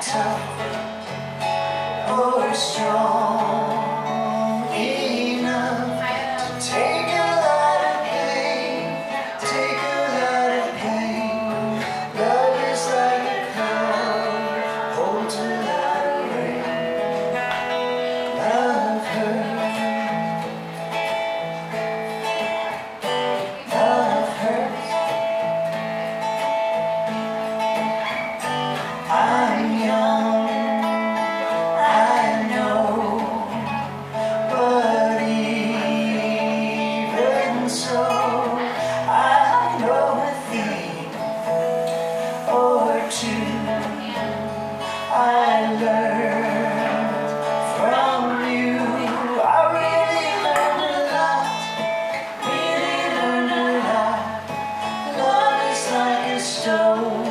tough or strong I learned from you. I really learned a lot Really learned a lot. Love is like a stone.